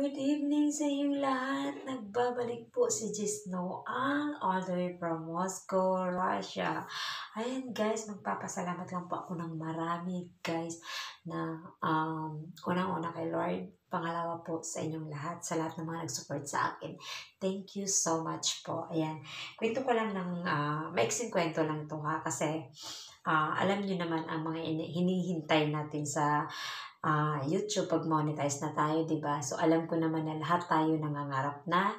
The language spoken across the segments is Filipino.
Good evening sa inyong lahat. Nagbabalik po si Jis Noang all the way from Moscow, Russia. Ayan guys, magpapasalamat lang po ako ng marami guys na um, unang-una kay Lord. Pangalawa po sa inyong lahat, sa lahat ng mga nag-support sa akin. Thank you so much po. Ayan, kwento ko lang ng, uh, maiksing kwento lang to ha, kasi uh, alam niyo naman ang mga hinihintay natin sa uh, YouTube pag monetize na tayo, 'di ba? So alam ko naman na lahat tayo nangangarap na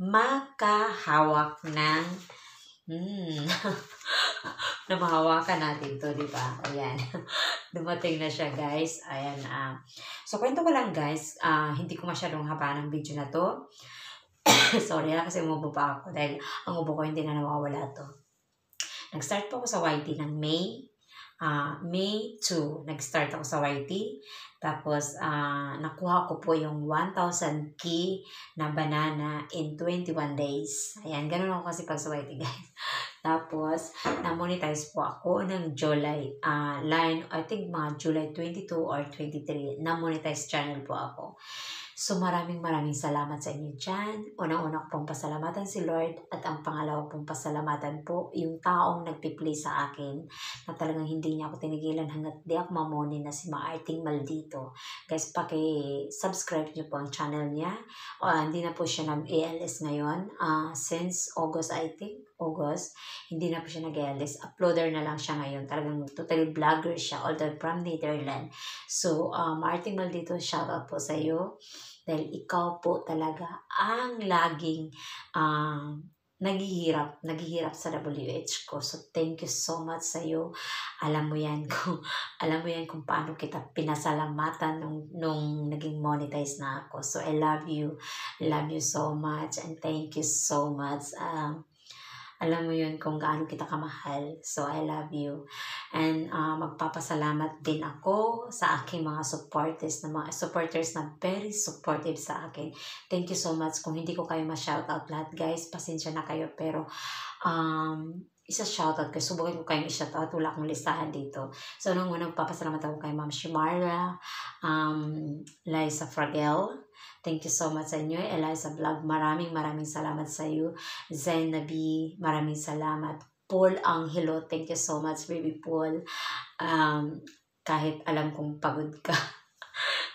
makahawak ng hmm, na mahawakan natin to, di ba? Ayan. Dumating na siya, guys. Ayan. Uh, so, kwento ko lang, guys. Uh, hindi ko masyadong haba ng video na to. Sorry ha, kasi umubo pa ako dahil ang ubo ko hindi na nawawala to. Nag-start po ako sa YT ng May uh, May 2, nag-start ako sa YT. Tapos, uh, nakuha ko po yung 1,000 key na banana in 21 days. Ayan, ganun ako kasi pag sa YT, guys. Tapos, na-monetize po ako ng July, uh, line, I think mga July 22 or 23, na-monetize channel po ako. So maraming maraming salamat sa inyo dyan. Unang-una ko pong pasalamatan si Lord at ang pangalawa pong pasalamatan po yung taong nagpipli sa akin na talagang hindi niya ako tinigilan hanggat di ako mamoni na si Maarting Maldito. Guys, paki-subscribe niyo po ang channel niya. Uh, hindi na po siya nag-ALS ngayon. Uh, since August, I think, August, hindi na po siya nag-ALS. Uploader na lang siya ngayon. Talagang totally vlogger siya, although from Netherlands. So, uh, Maarting Maldito, shout out po sa iyo dahil ikaw po talaga ang laging uh, naghihirap, naghihirap sa WH ko. So, thank you so much sa iyo. Alam mo yan kung, alam mo yan kung paano kita pinasalamatan nung, nung naging monetize na ako. So, I love you. love you so much and thank you so much. Um, alam mo yun kung gaano kita kamahal. So, I love you. And uh, magpapasalamat din ako sa aking mga supporters na mga supporters na very supportive sa akin. Thank you so much. Kung hindi ko kayo ma-shoutout lahat, guys, pasensya na kayo. Pero, um, isa shoutout ko. Subukin ko kayong i-shoutout. Wala akong listahan dito. So, nung unang papasalamat ako kay Ma'am Shimara, um, Liza Fragel, Thank you so much sa inyo. Eliza Vlog, maraming maraming salamat sa iyo. Zainabi, maraming salamat. Paul Angelo, thank you so much, baby Paul. Um, kahit alam kong pagod ka,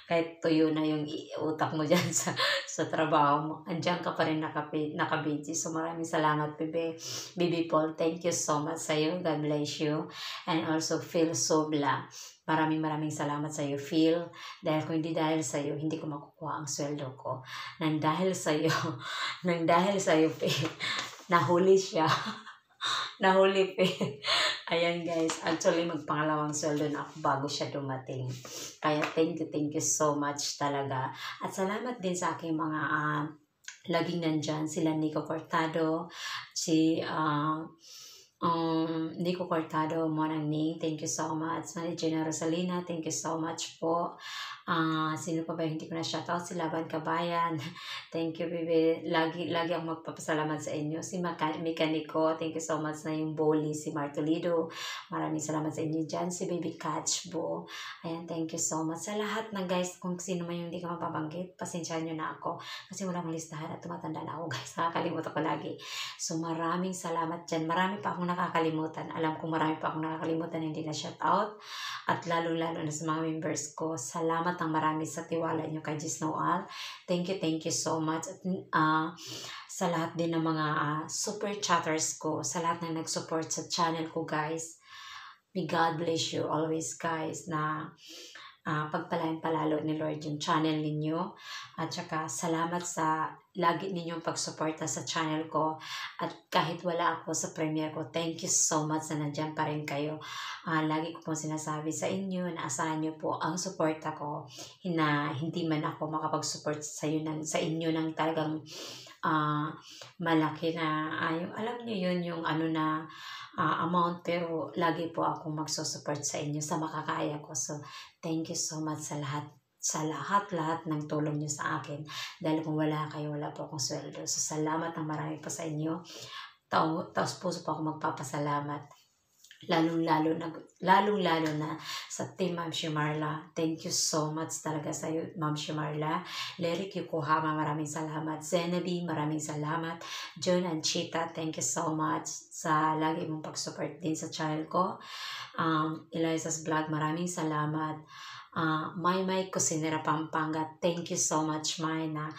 kahit tuyo na yung utak mo dyan sa, sa trabaho mo, andyan ka pa rin nakabiti. So maraming salamat, Bibi. Bibi Paul, thank you so much sa iyo. God bless you. And also, Phil Sobla. Maraming maraming salamat sa iyo, Phil. Dahil kung hindi dahil sa iyo, hindi ko makukuha ang sweldo ko. Nang dahil sa iyo, nang dahil sa iyo, Phil, nahuli siya. nahuli, Phil. Ayan guys, actually magpangalawang sweldo na ako bago siya dumating. Kaya thank you, thank you so much talaga. At salamat din sa aking mga uh, laging nandyan, sila Nico Cortado, si uh, um, Nico Cortado, Monang Ning, thank you so much. Maligina Rosalina, thank you so much po. Uh, sino pa ba hindi ko na shoutout? Si Laban Kabayan. Thank you, baby. Lagi, lagi akong magpapasalamat sa inyo. Si Mekaniko, thank you so much na yung Boli. Si Martolido, maraming salamat sa inyo dyan. Si Baby Catchbo. Ayan, thank you so much. Sa lahat ng guys, kung sino man yung hindi ka mapabanggit, pasensyahan nyo na ako. Kasi wala akong listahan at tumatanda na ako, guys. Nakakalimutan ko lagi. So, maraming salamat dyan. Marami pa akong nakakalimutan. Alam ko marami pa akong nakakalimutan hindi na shoutout. At lalo-lalo na sa mga members ko. Salamat ng marami sa tiwala niyo kay Jis Noal. Thank you, thank you so much. At uh, sa lahat din ng mga uh, super chatters ko, sa lahat na nag-support sa channel ko guys. May God bless you always guys na uh, pagpalain palalo ni Lord yung channel ninyo. At saka salamat sa lagi ninyong pagsuporta sa channel ko. At kahit wala ako sa premiere ko, thank you so much na nandyan pa rin kayo. Uh, lagi ko pong sinasabi sa inyo na asahan nyo po ang suporta ko na hindi man ako makapag-support sa, inyo ng, sa inyo ng talagang uh, malaki na, uh, yung, alam niyo yun, yung ano na uh, amount pero lagi po ako magsusupport sa inyo sa makakaya ko. So, thank you so much sa lahat sa lahat-lahat ng tulong niyo sa akin. Dahil kung wala kayo, wala po akong sweldo. So, salamat ng marami po sa inyo. Tapos puso po ako magpapasalamat. lalong-lalo na lalong-lalo na sa team Ma'am Shimarla. Thank you so much talaga sa iyo, Ma'am Shimarla. Lerik Yokohama, maraming salamat. Zenabi, maraming salamat. John and Chita, thank you so much sa lagi mong pag-support din sa channel ko. Um, Eliza's Vlog, maraming salamat. Uh, May May Kusinera Pampanga, thank you so much, May, na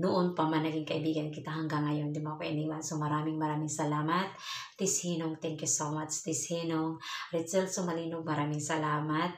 noon pa man naging kaibigan kita hanggang ngayon, di mo ako iniwan. So maraming maraming salamat. Tishinong, thank you so much. Tishinong, Ritzel Sumalinog, maraming salamat.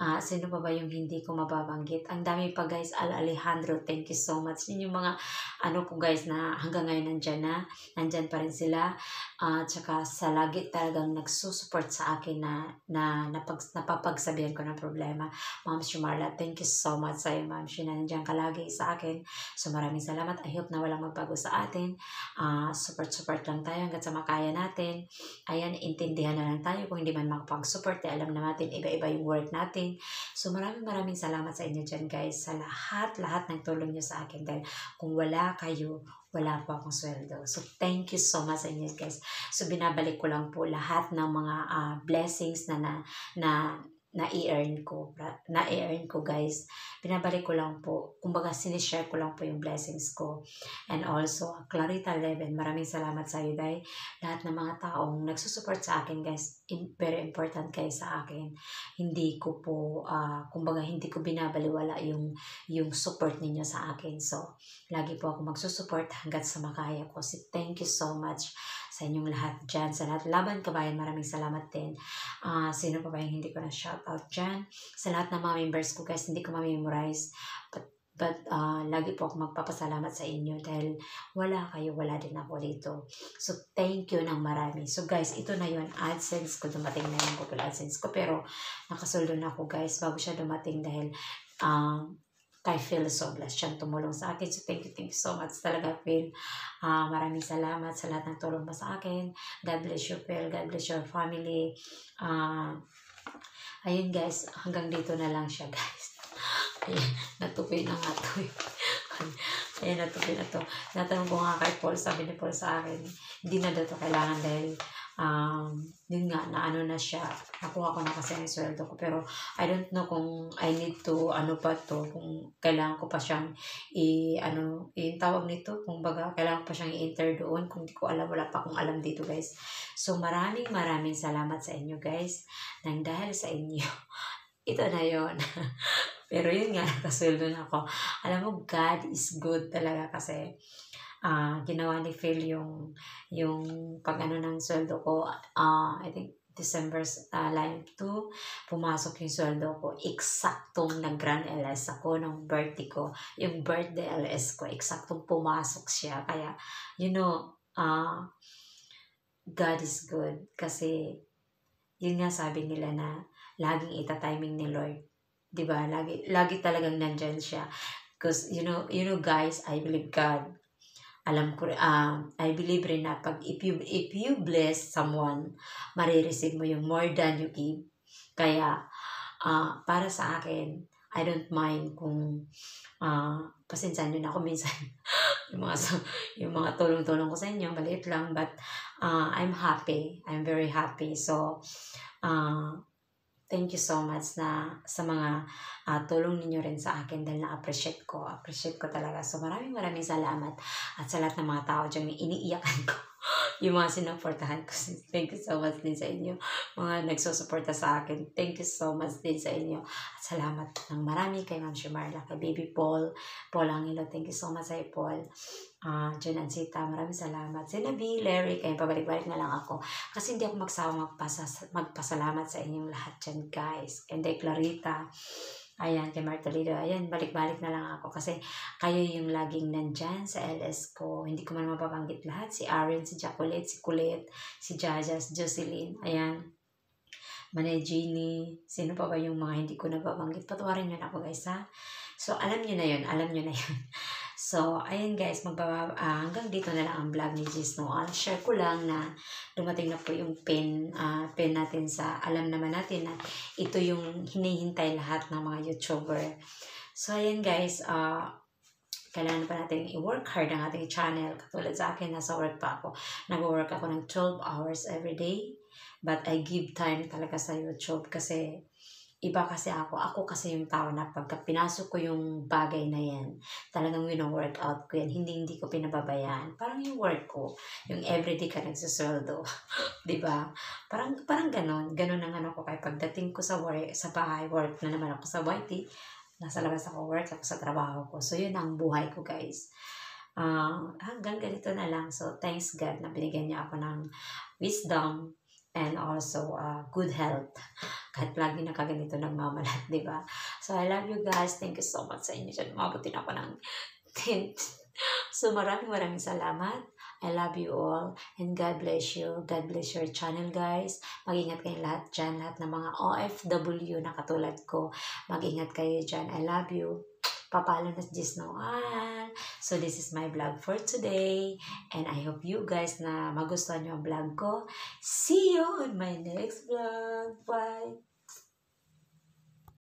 Uh, sino pa ba yung hindi ko mababanggit? Ang dami pa guys, Al Alejandro, thank you so much. Yun yung mga ano ko guys na hanggang ngayon nandyan na, nandyan pa rin sila. Uh, tsaka sa lagi talagang nagsusupport sa akin na, na napag, napapagsabihan ko ng problema. Ma'am Shumarla, thank you so much sa iyo Ma'am Shina, nandyan ka lagi sa akin. So maraming salamat. I hope na walang magbago sa atin. Uh, support-support lang tayo hanggat sa makaya natin. Ayan, intindihan na lang tayo kung hindi man makapag-support. Eh, alam na natin, iba-iba yung work natin So maraming maraming salamat sa inyo dyan guys sa lahat-lahat ng tulong nyo sa akin dahil kung wala kayo, wala po akong sweldo. So, thank you so much sa inyo guys. So, binabalik ko lang po lahat ng mga uh, blessings na na, na na-earn ko, na-earn ko guys. Binabalik ko lang po, kumbaga sinishare ko lang po yung blessings ko. And also, Clarita Leven, maraming salamat sa iyo dahil lahat ng mga taong nagsusupport sa akin guys, very important kayo sa akin. Hindi ko po, uh, kumbaga hindi ko binabaliwala yung, yung support ninyo sa akin. So, lagi po ako magsusupport hanggat sa makaya ko. So, thank you so much sa inyong lahat dyan. Sa lahat laban kabayan, maraming salamat din. Uh, sino pa ba yung hindi ko na shout out dyan? Sa lahat ng mga members ko guys, hindi ko ma-memorize. But, but uh, lagi po ako magpapasalamat sa inyo dahil wala kayo, wala din ako dito. So, thank you ng marami. So, guys, ito na yon AdSense ko. Dumating na yung Google AdSense ko. Pero, nakasoldo na ako, guys, bago siya dumating dahil uh, kay Phil Soblas. Siyang tumulong sa akin. So, thank you, thank you so much talaga, Phil. Uh, maraming salamat sa lahat ng tulong mo sa akin. God bless you, Phil. God bless your family. Uh, ayun, guys. Hanggang dito na lang siya, guys. Ayun, natupi na nga to eh. Ayun, natupi na to. Natanong ko nga kay Paul, sabi ni Paul sa akin, hindi na daw to kailangan dahil um, yun nga, na ano na siya, nakuha ko na kasi ang sweldo ko. Pero, I don't know kung I need to, ano pa to, kung kailangan ko pa siyang i, ano, yung tawag nito, kung baga, kailangan ko pa siyang i-enter doon, kung di ko alam, wala pa akong alam dito, guys. So, maraming maraming salamat sa inyo, guys, nang dahil sa inyo, ito na yon Pero yun nga, nakasweldo na ako. Alam mo, God is good talaga kasi uh, ginawa ni Phil yung yung pag ano ng sweldo ko uh, I think December uh, line 2 pumasok yung sweldo ko. Eksaktong nag grand LS ako ng birthday ko. Yung birthday LS ko eksaktong pumasok siya. Kaya you know uh, God is good. Kasi yun nga sabi nila na laging ita-timing ni Lord. Ba? Lagi lagi talagang nandiyan siya. Because you know you know guys I believe God alam ko, uh, I believe rin na pag if you, if you bless someone, marireceive mo yung more than you give. Kaya, uh, para sa akin, I don't mind kung uh, pasensyahan nyo na ako minsan. Yung mga yung mga tulong-tulong ko sa inyo maliit lang but uh, I'm happy. I'm very happy. So uh, thank you so much na sa mga uh, tulong ninyo rin sa akin dahil na-appreciate ko. Appreciate ko talaga. So maraming maraming salamat at sa lahat ng mga tao dyan iniiyakan ko yung mga sinuportahan ko. Thank you so much din sa inyo. Mga nagsusuporta sa akin. Thank you so much din sa inyo. At salamat ng marami kay Ma'am Shumarla, kay Baby Paul, Paul Angelo. Thank you so much sa Paul uh, Jen Ansita, maraming salamat. Si Nabi, Larry, kayo pabalik-balik na lang ako. Kasi hindi ako magsawa magpasa, magpasalamat sa inyong lahat dyan, guys. And kay Clarita, ayan, kay Martolido, ayan, balik-balik na lang ako. Kasi kayo yung laging nandyan sa LS ko. Hindi ko man mapabanggit lahat. Si Aaron, si Jacolette, si Kulit, si Jajas, Jocelyn, ayan. Manay Jeannie, sino pa ba yung mga hindi ko nababanggit? Patawarin nyo na ako guys ha. So alam nyo na yun, alam nyo na yun. So, ayun guys, magbaba, uh, hanggang dito na lang ang vlog ni Gis Noel. Share ko lang na dumating na po yung pin, uh, pin natin sa, alam naman natin na ito yung hinihintay lahat ng mga YouTuber. So, ayun guys, uh, kailangan pa natin i-work hard ang ating channel. Katulad sa akin, nasa work pa ako. Nag-work ako ng 12 hours every day. But I give time talaga sa YouTube kasi iba kasi ako. Ako kasi yung tao na pagka pinasok ko yung bagay na yan, talagang wino-workout ko yan. Hindi, hindi ko pinababayaan. Parang yung work ko, yung everyday ka nagsusweldo. ba? Parang, parang ganon. Ganon ang ano ko. Kaya pagdating ko sa work, sa bahay, work na naman ako sa YT, nasa labas ako work, ako sa trabaho ko. So, yun ang buhay ko, guys. Uh, hanggang ganito na lang. So, thanks God na binigyan niya ako ng wisdom, and also uh, good health. Kahit lagi na kaganito nagmamalat, di ba? So, I love you guys. Thank you so much sa inyo dyan. Mabutin ako ng tint. so, maraming maraming salamat. I love you all. And God bless you. God bless your channel, guys. Mag-ingat kayong lahat dyan. Lahat ng mga OFW na katulad ko. Mag-ingat kayo dyan. I love you papalo na Diyos Noel. So, this is my vlog for today. And I hope you guys na magustuhan nyo ang vlog ko. See you on my next vlog. Bye!